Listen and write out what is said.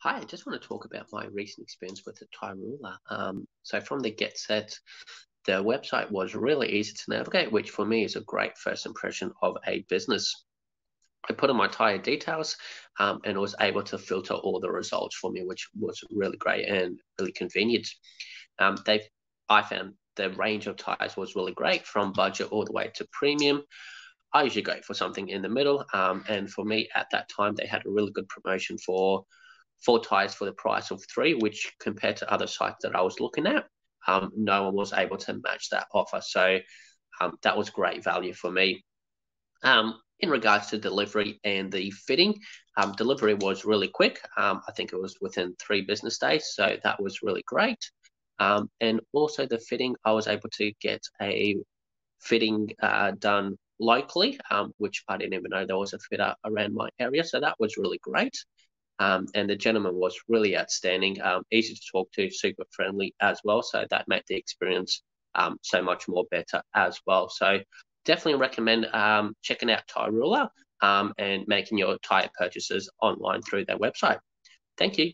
Hi, I just want to talk about my recent experience with the Tyroola. Um, so from the get set, the website was really easy to navigate, which for me is a great first impression of a business. I put in my tire details um, and was able to filter all the results for me, which was really great and really convenient. Um, they, I found the range of tires was really great from budget all the way to premium. I usually go for something in the middle. Um, and for me at that time, they had a really good promotion for four tires for the price of three, which compared to other sites that I was looking at, um, no one was able to match that offer. So um, that was great value for me. Um, in regards to delivery and the fitting, um, delivery was really quick. Um, I think it was within three business days, so that was really great. Um, and also the fitting, I was able to get a fitting uh, done locally, which I didn't even know there was a fitter around my area, so that was really great. Um, and the gentleman was really outstanding, um, easy to talk to, super friendly as well. So that made the experience um, so much more better as well. So definitely recommend um, checking out Tyroola um, and making your tire purchases online through their website. Thank you.